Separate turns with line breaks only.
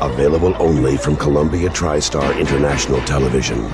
Available only from Columbia TriStar International Television.